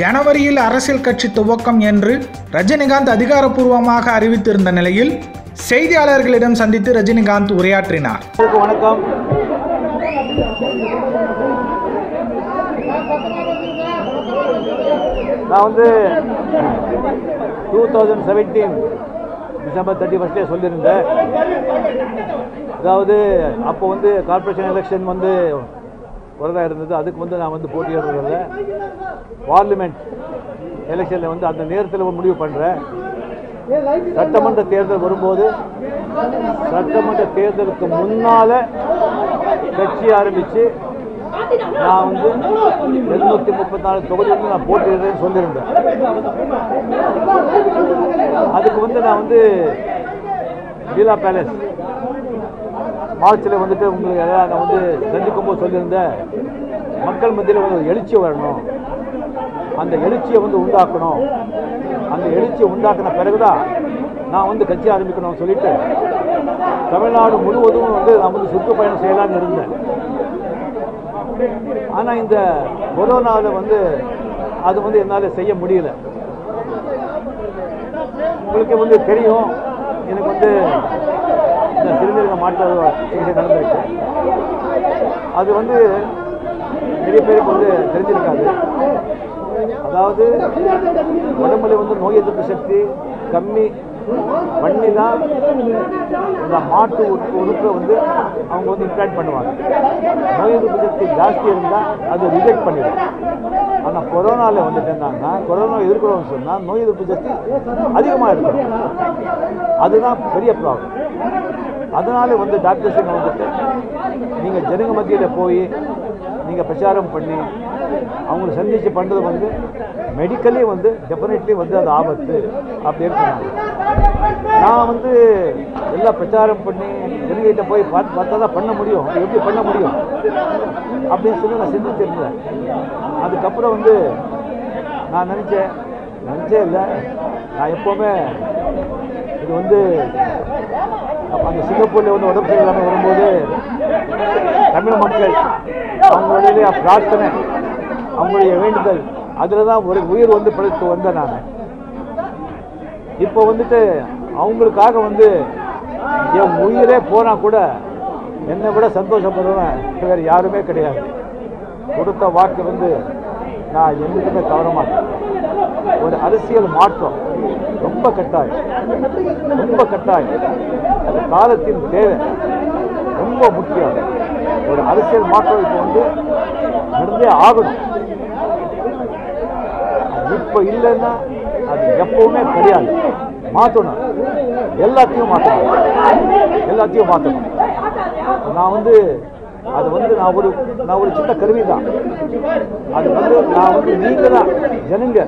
ஜனவரியில் அரசியல் கட்சி துவக்கம் என்று ரஜினிகாந்த் அதிகாரப்பூர்வமாக அறிவித்திருந்த நிலையில் செய்தியாளர்களிடம் சந்தித்து ரஜினிகாந்த் உரையாற்றினார். வணக்கம். நான் வந்து two thousand seventeen December thirty ஃபஸ்ட்டே சொல்லியிருந்தேன். அதாவது அப்போ வந்து கார்ப்பரேஷன் எலெக்ஷன் வந்து வரதா இருந்தது. அதுக்கு வந்து நான் வந்து போட்டியிடுறதில்ல பார்லிமெண்ட் எலெக்ஷனில் வந்து அந்த நேரத்தில் முடிவு பண்ணுறேன் சட்டமன்ற தேர்தல் வரும்போது சட்டமன்ற தேர்தலுக்கு முன்னால் கட்சி ஆரம்பித்து நான் வந்து எழுநூற்றி முப்பத்தி நாலு தொகுதி வந்து நான் போட்டியிடுறேன்னு சொல்லியிருந்தேன். அதுக்கு வந்து நான் வந்து லீலா பேலஸ் மார்ச்சில் வந்துட்டு உங்களுக்கு நான் வந்து சந்திக்கும் போது சொல்லியிருந்தேன் மக்கள் மத்தியில் வந்து ஒரு எழுச்சி வரணும். அந்த எழுச்சியை வந்து உண்டாக்கணும். அந்த எழுச்சியை உண்டாக்கின பிறகுதான் நான் வந்து கட்சி ஆரம்பிக்கணும்னு சொல்லிட்டு தமிழ்நாடு முழுவதும் வந்து நான் வந்து சுற்றுப்பயணம் செய்யலாம்னு இருந்தேன். ஆனால் இந்த கொரோனாவில் வந்து அது வந்து என்னால் செய்ய முடியல. உங்களுக்கு வந்து தெரியும் எனக்கு வந்து இந்த சிறுநீரக மாற்ற நடந்திருக்கு அது வந்து நிறைய பேருக்கு வந்து தெரிஞ்சிருக்காது. அதாவது உடம்புல வந்து நோய் எதிர்ப்பு சக்தி கம்மி. பண்ணி தான் இந்த மாட்டு உறுப்பு உறுப்பை வந்து அவங்க வந்து இம்ப்ளான்ட் பண்ணுவாங்க. நோய் எதிர்ப்பு சக்தி ஜாஸ்தி இருந்தால் அது ரிஜெக்ட் பண்ணிடும். ஆனால் கொரோனாவில் வந்துட்டேன்னாங்க கொரோனா எதிர்க்கிறோம்னு சொன்னால் நோய் எதிர்ப்பு சக்தி அதிகமாக இருக்கும். அதுதான் பெரிய ப்ராப்ளம் அதனால வந்து டாக்டர்ஸுங்க வந்துட்டு நீங்கள் ஜனங்க மத்தியில் போய் நீங்கள் பிரச்சாரம் பண்ணி அவங்களை சந்தித்து பண்ணுறது வந்து மெடிக்கலே வந்து டெஃபினெட்லி வந்து அது ஆபத்து அப்படின்னு சொன்னாங்க. நான் வந்து எல்லாம் பிரச்சாரம் பண்ணி ஜனங்கிட்ட போய் பார்த்து பார்த்தா தான் பண்ண முடியும். எப்படி பண்ண முடியும்? அப்படின்னு சொல்லி நான் சிந்திச்சிருந்தேன். அதுக்கப்புறம் வந்து நான் நினச்சேன் நினச்சே இல்லை. நான் எப்போவுமே இது வந்து அப்ப அந்த சிங்கப்பூரில் வந்து உடம்பு சரியில்லாமல் வரும்போது தமிழ் மக்கள் அவங்களுடைய பிரார்த்தனை அவங்களுடைய வேண்டுதல் அதில் தான் ஒரு உயிர் வந்து பிழைத்து வந்தேன் நான். இப்போ வந்துட்டு அவங்களுக்காக வந்து என் உயிரே போனால் கூட என்னை விட சந்தோஷப்படுவேன் வேறு யாருமே கிடையாது. கொடுத்த வாக்கு வந்து நான் என்றைக்குமே தவற மாட்டேன். ஒரு அரசியல் மாற்றம். ரொம்ப கட்டாயம். ரொம்ப கட்டாயம். அது காலத்தின் தேவை. ரொம்ப முக்கியம். ஒரு அரசியல் மாற்றம் இப்போ வந்து நடந்தே ஆகணும். இப்போ இல்லைன்னா அது எப்பவுமே கிடையாது. மாற்றணும். எல்லாத்தையும் மாற்றணும். எல்லாத்தையும் மாற்றணும். நான் வந்து அது வந்து நான் ஒரு நான் ஒரு சின்ன கருவி தான் அது வந்து நான் வந்து நீங்க தான் ஜனங்க.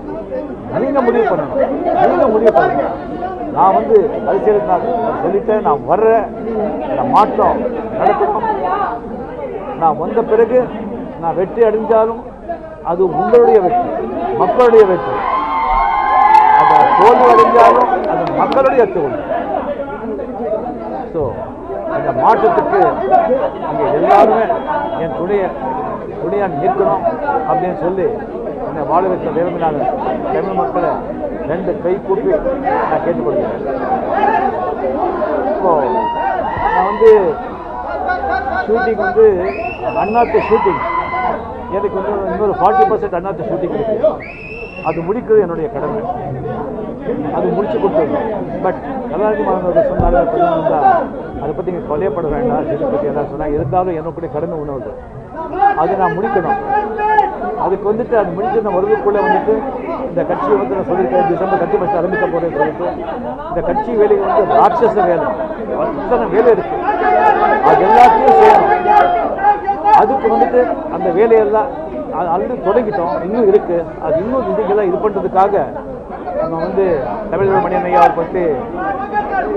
நீங்க முடிவு பண்ணணும். நீங்க முடிவு பண்ணணும் நான் வந்து அரசியலுக்கு நான் சொல்லிட்டேன். நான் வர்றேன். இந்த மாற்றம் நடக்கணும் நான் வந்த பிறகு நான் வெற்றி அடைஞ்சாலும் அது உங்களுடைய வெற்றி மக்களுடைய வெற்றி. அதை தோல்வி அடைஞ்சாலும் அது மக்களுடைய தோல்வி. ஸோ அந்த மாற்றத்துக்கு அங்கே எல்லாருமே என் துணையை துணையாக நிற்கணும் அப்படின்னு சொல்லி என்னை வாழ வைக்க விரும்பினாங்க தமிழ் மக்களை ரெண்டு கை கூப்பி நான் கேட்டுக்கொள்கிறேன். இப்போ நான் வந்து ஷூட்டிங் வந்து அண்ணாத்து ஷூட்டிங் எனக்கு வந்து இன்னொரு ஃபார்ட்டி பர்சன்ட் அண்ணாத்து ஷூட்டிங் இருக்கு. அது முடிக்கிறது என்னுடைய கடமை. அது முடிச்சு கொடுத்துருந்தோம் பட் கலாநிதி மாணவர்கள் சொன்னாங்க இருந்தால் அதை பற்றி நீங்கள் கொலையப்பட வேண்டாம். இதை பற்றி எல்லாம் சொன்னாங்க. இருந்தாலும் என்னுடைய கடமை உணவு அது நான் முடிக்கணும். அதுக்கு வந்துட்டு அது முடிஞ்ச நான் வருவதுக்குள்ளே வந்துட்டு இந்த கட்சியை வந்து நான் சொல்லியிருக்கேன் டிசம்பர் கட்சி பட்சம் ஆரம்பிக்க போகிறேன்னு சொல்லிட்டு இந்த கட்சி வேலைகள் வந்து ராட்சச வேலை. அத்தனை வேலை இருக்குது அது எல்லாத்தையும் செய்யணும். அதுக்கு வந்துட்டு அந்த வேலையெல்லாம் அது ஆல்ரெடி தொடங்கிட்டோம். இன்னும் இருக்குது அது இன்னும் இதுக்கெல்லாம் இது பண்ணுறதுக்காக நம்ம வந்து தமிழர் மணியன் ஐயா அவரை பற்றி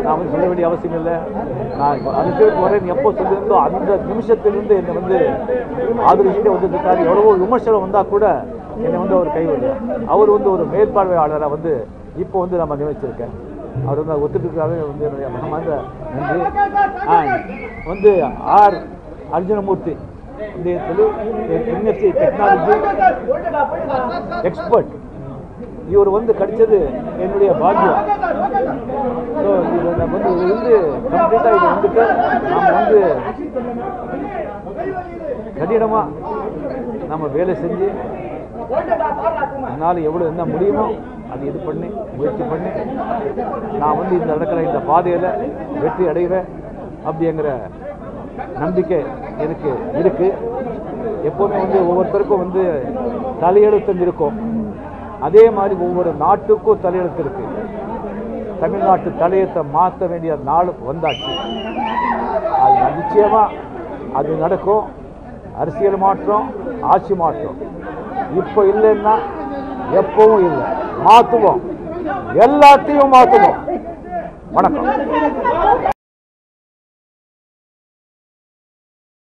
நான் வந்து சொல்ல வேண்டிய அவசியம் இல்லை. நான் அரசியலுக்கு வரேன் எப்போ சொல்லியிருந்தோ அந்த நிமிஷத்திலிருந்து என்னை வந்து ஆதரிச்சுட்டே வந்துருக்காரு எவ்வளவோ விமர்சனம் வந்தால் கூட என்னை வந்து அவர் கைவிடல. அவர் வந்து ஒரு மேற்பார்வையாளராக வந்து இப்போ வந்து நம்ம நியமிச்சிருக்கேன். அவர் வந்து ஒத்துட்டுருக்காரு வந்து என்னுடைய மனமார்ந்த நன்றி. வந்து ஆர் அர்ஜுனமூர்த்தி இந்த என்எஃப்சி டெக்னாலஜி எக்ஸ்பர்ட் இவர் வந்து கிடைச்சது என்னுடைய பாக்கியம். ஸோ இது நம்ம வந்து இது வந்து கம்ப்ளீட்டாக இது வந்துட்டு நாம் வந்து கடினமாக நம்ம வேலை செஞ்சு என்னால் எவ்வளோ என்ன முடியுமோ அது இது பண்ணி முயற்சி பண்ணி நான் வந்து இந்த இடத்துல இந்த பாதையில் வெற்றி அடைகிறேன் அப்படிங்கிற நம்பிக்கை எனக்கு இருக்குது எப்போவுமே வந்து ஒவ்வொருத்தருக்கும் வந்து தலையெழுத்தம் இருக்கும். அதே மாதிரி ஒவ்வொரு நாட்டுக்கும் தலையெழுத்து இருக்கு. தமிழ்நாட்டு தலையத்தை மாற்ற வேண்டிய நாள் வந்தாச்சு. அது நிச்சயமாக அது நடக்கும். அரசியல் மாற்றம் ஆட்சி மாற்றம். இப்போ இல்லைன்னா எப்பவும் இல்லை. மாற்றுவோம் எல்லாத்தையும் மாற்றுவோம் வணக்கம்.